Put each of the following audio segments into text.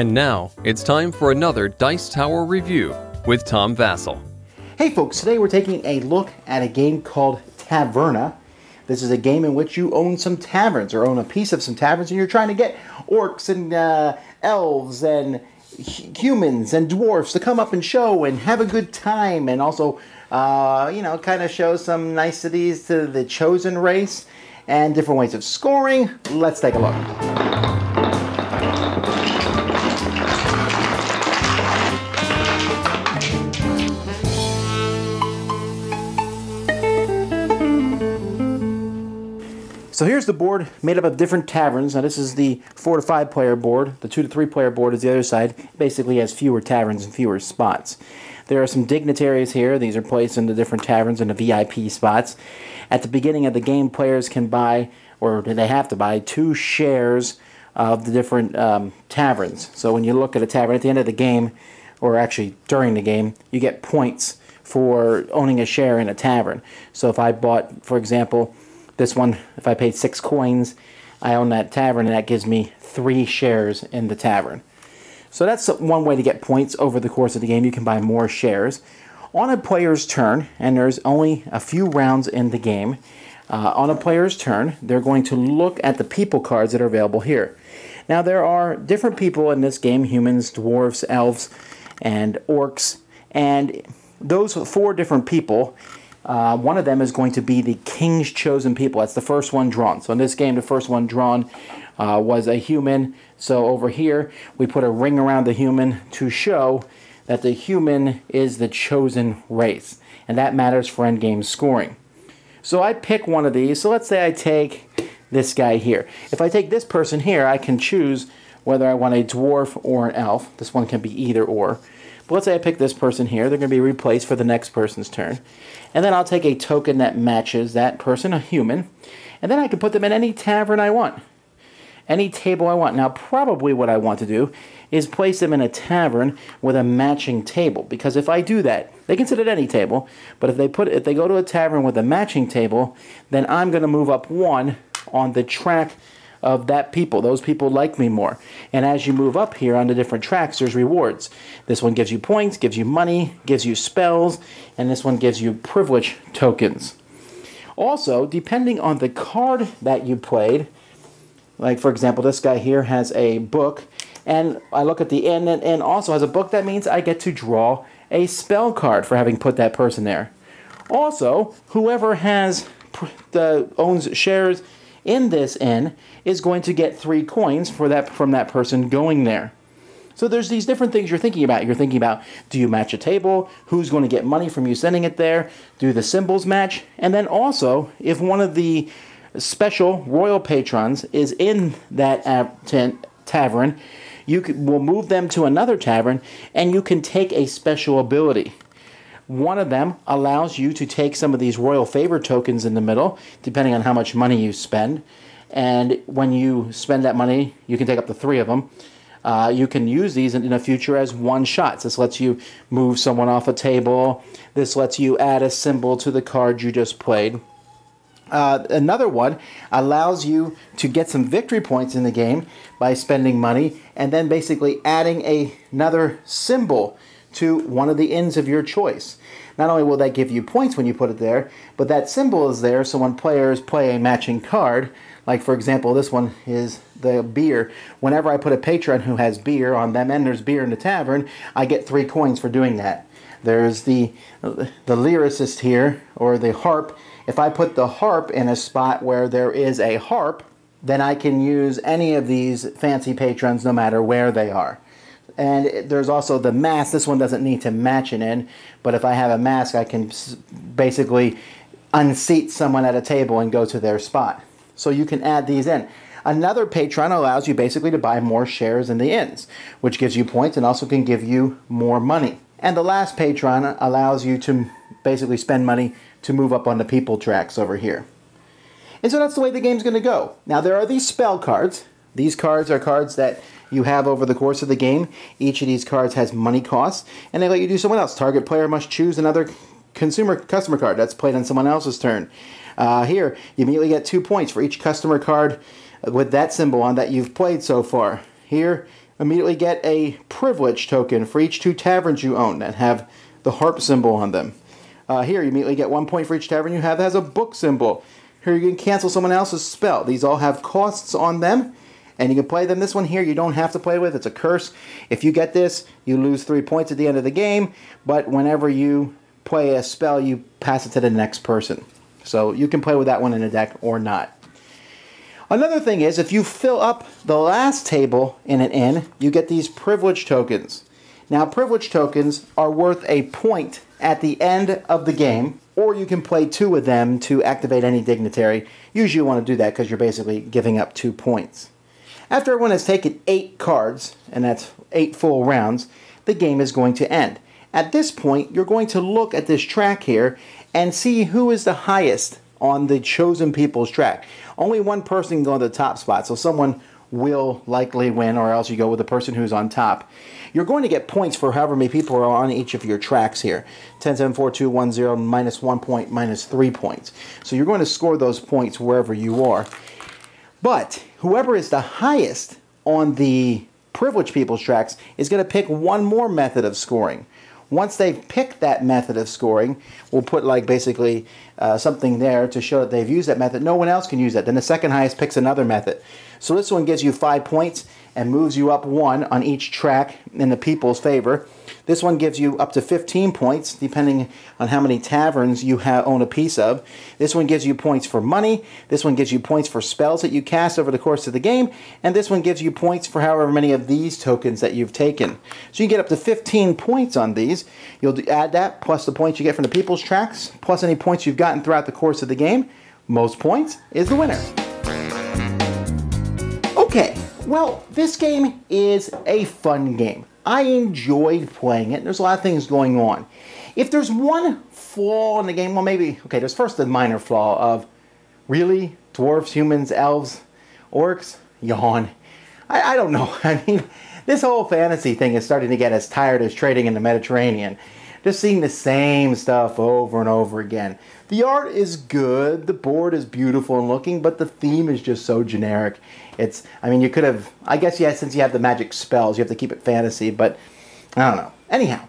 And now it's time for another Dice Tower review with Tom Vasel. Hey folks, today we're taking a look at a game called Taverna. This is a game in which you own some taverns or own a piece of some taverns and you're trying to get orcs and uh, elves and humans and dwarfs to come up and show and have a good time and also, uh, you know, kind of show some niceties to the chosen race and different ways of scoring. Let's take a look. So here's the board made up of different taverns. Now this is the four to five player board. The two to three player board is the other side. It basically has fewer taverns and fewer spots. There are some dignitaries here. These are placed in the different taverns in the VIP spots. At the beginning of the game, players can buy, or they have to buy, two shares of the different um, taverns. So when you look at a tavern at the end of the game, or actually during the game, you get points for owning a share in a tavern. So if I bought, for example, this one, if I paid six coins, I own that tavern, and that gives me three shares in the tavern. So that's one way to get points over the course of the game. You can buy more shares. On a player's turn, and there's only a few rounds in the game, uh, on a player's turn, they're going to look at the people cards that are available here. Now, there are different people in this game humans, dwarves, elves, and orcs. And those four different people uh, one of them is going to be the king's chosen people. That's the first one drawn. So in this game, the first one drawn uh, was a human. So over here, we put a ring around the human to show that the human is the chosen race. And that matters for endgame scoring. So I pick one of these. So let's say I take this guy here. If I take this person here, I can choose whether I want a dwarf or an elf. This one can be either or. Let's say I pick this person here. They're going to be replaced for the next person's turn. And then I'll take a token that matches that person, a human, and then I can put them in any tavern I want, any table I want. Now, probably what I want to do is place them in a tavern with a matching table, because if I do that, they can sit at any table, but if they put if they go to a tavern with a matching table, then I'm going to move up one on the track of that people. Those people like me more. And as you move up here on the different tracks, there's rewards. This one gives you points, gives you money, gives you spells, and this one gives you privilege tokens. Also, depending on the card that you played, like for example, this guy here has a book, and I look at the end and, and also has a book, that means I get to draw a spell card for having put that person there. Also, whoever has the owns shares in this inn is going to get three coins for that from that person going there. So there's these different things you're thinking about. You're thinking about do you match a table? Who's going to get money from you sending it there? Do the symbols match? And then also, if one of the special royal patrons is in that tent, tavern, you will move them to another tavern and you can take a special ability. One of them allows you to take some of these royal favor tokens in the middle, depending on how much money you spend. And when you spend that money, you can take up to three of them. Uh, you can use these in, in the future as one shots. This lets you move someone off a table. This lets you add a symbol to the card you just played. Uh, another one allows you to get some victory points in the game by spending money and then basically adding a, another symbol to one of the ends of your choice. Not only will that give you points when you put it there, but that symbol is there so when players play a matching card, like for example, this one is the beer. Whenever I put a patron who has beer on them and there's beer in the tavern, I get three coins for doing that. There's the the lyricist here, or the harp. If I put the harp in a spot where there is a harp, then I can use any of these fancy patrons no matter where they are. And there's also the mask. This one doesn't need to match an in, but if I have a mask, I can basically unseat someone at a table and go to their spot. So you can add these inn. Another patron allows you basically to buy more shares in the inns, which gives you points and also can give you more money. And the last patron allows you to basically spend money to move up on the people tracks over here. And so that's the way the game's going to go. Now there are these spell cards. These cards are cards that you have over the course of the game. Each of these cards has money costs, and they let you do someone else. Target player must choose another consumer customer card that's played on someone else's turn. Uh, here, you immediately get two points for each customer card with that symbol on that you've played so far. Here, immediately get a privilege token for each two taverns you own that have the harp symbol on them. Uh, here, you immediately get one point for each tavern you have that has a book symbol. Here, you can cancel someone else's spell. These all have costs on them, and you can play them. This one here, you don't have to play with. It's a curse. If you get this, you lose three points at the end of the game, but whenever you play a spell, you pass it to the next person. So you can play with that one in a deck or not. Another thing is, if you fill up the last table in an inn, you get these privilege tokens. Now, privilege tokens are worth a point at the end of the game, or you can play two of them to activate any dignitary. Usually, you want to do that because you're basically giving up two points. After everyone has taken eight cards, and that's eight full rounds, the game is going to end. At this point, you're going to look at this track here and see who is the highest on the chosen people's track. Only one person can go to the top spot, so someone will likely win, or else you go with the person who's on top. You're going to get points for however many people are on each of your tracks here 10, 7, 4, 2, 1, 0, minus 1 point, minus 3 points. So you're going to score those points wherever you are. But whoever is the highest on the privileged people's tracks is going to pick one more method of scoring. Once they've picked that method of scoring, we'll put like basically uh, something there to show that they've used that method. No one else can use that. Then the second highest picks another method. So this one gives you five points and moves you up one on each track in the people's favor. This one gives you up to 15 points, depending on how many taverns you have, own a piece of. This one gives you points for money. This one gives you points for spells that you cast over the course of the game. And this one gives you points for however many of these tokens that you've taken. So you get up to 15 points on these. You'll add that plus the points you get from the people's tracks, plus any points you've gotten throughout the course of the game. Most points is the winner. Okay, well, this game is a fun game. I enjoyed playing it. There's a lot of things going on. If there's one flaw in the game, well, maybe, okay, there's first the minor flaw of really? Dwarfs, humans, elves, orcs? Yawn. I, I don't know. I mean, this whole fantasy thing is starting to get as tired as trading in the Mediterranean. Just seeing the same stuff over and over again. The art is good, the board is beautiful and looking, but the theme is just so generic. It's, I mean, you could have, I guess, yeah, since you have the magic spells, you have to keep it fantasy, but I don't know. Anyhow,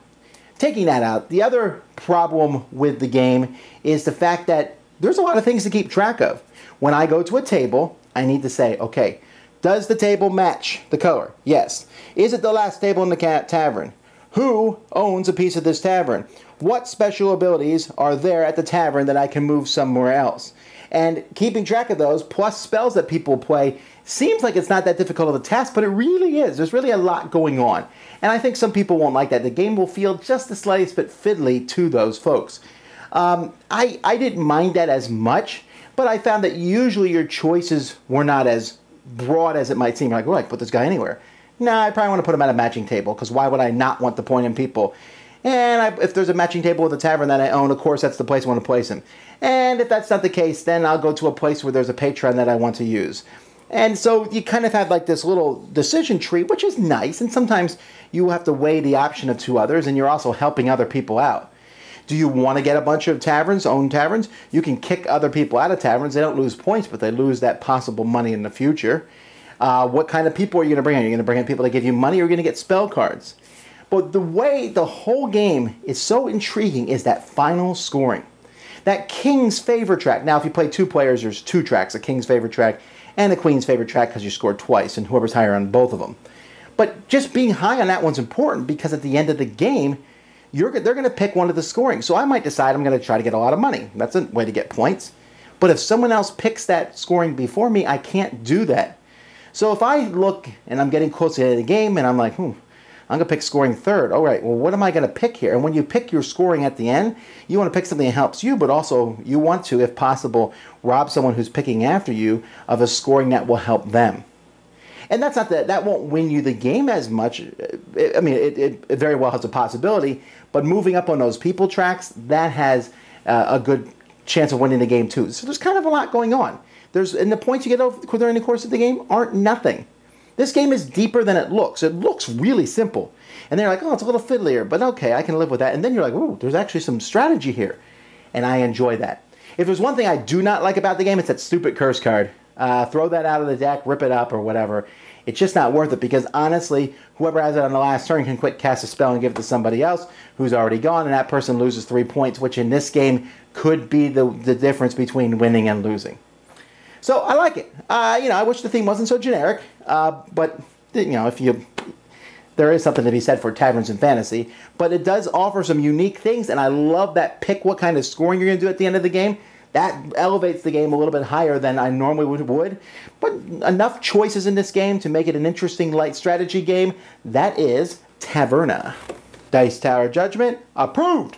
taking that out, the other problem with the game is the fact that there's a lot of things to keep track of. When I go to a table, I need to say, okay, does the table match the color? Yes. Is it the last table in the tavern? Who owns a piece of this tavern? what special abilities are there at the tavern that I can move somewhere else. And keeping track of those, plus spells that people play, seems like it's not that difficult of a task, but it really is. There's really a lot going on. And I think some people won't like that. The game will feel just the slightest bit fiddly to those folks. Um, I, I didn't mind that as much, but I found that usually your choices were not as broad as it might seem. Like, oh, I can put this guy anywhere. Nah, I probably want to put them at a matching table, because why would I not want to point in people? And I, if there's a matching table with a tavern that I own, of course, that's the place I want to place him. And if that's not the case, then I'll go to a place where there's a patron that I want to use. And so you kind of have like this little decision tree, which is nice. And sometimes you have to weigh the option of two others, and you're also helping other people out. Do you want to get a bunch of taverns, own taverns? You can kick other people out of taverns. They don't lose points, but they lose that possible money in the future. Uh, what kind of people are you going to bring in? Are you going to bring in people that give you money, or are you going to get spell cards? But the way the whole game is so intriguing is that final scoring. That king's favorite track. Now, if you play two players, there's two tracks a king's favorite track and a queen's favorite track because you scored twice, and whoever's higher on both of them. But just being high on that one's important because at the end of the game, you're, they're going to pick one of the scoring. So I might decide I'm going to try to get a lot of money. That's a way to get points. But if someone else picks that scoring before me, I can't do that. So if I look and I'm getting close to the end of the game and I'm like, hmm, I'm going to pick scoring third. All right, well, what am I going to pick here? And when you pick your scoring at the end, you want to pick something that helps you, but also you want to, if possible, rob someone who's picking after you of a scoring that will help them. And that's not that that won't win you the game as much. I mean, it, it, it very well has a possibility, but moving up on those people tracks, that has uh, a good chance of winning the game too. So there's kind of a lot going on. There's and the points you get over during the course of the game aren't nothing. This game is deeper than it looks. It looks really simple. And they're like, oh, it's a little fiddlier, but okay, I can live with that. And then you're like, ooh, there's actually some strategy here. And I enjoy that. If there's one thing I do not like about the game, it's that stupid curse card. Uh, throw that out of the deck, rip it up, or whatever. It's just not worth it because honestly, whoever has it on the last turn can quick cast a spell and give it to somebody else who's already gone, and that person loses three points, which in this game could be the, the difference between winning and losing. So I like it. Uh, you know, I wish the theme wasn't so generic, uh, but you know, if you there is something to be said for taverns and fantasy, but it does offer some unique things, and I love that pick what kind of scoring you're going to do at the end of the game. That elevates the game a little bit higher than I normally would, would. But enough choices in this game to make it an interesting light strategy game. That is Taverna. Dice Tower Judgment approved.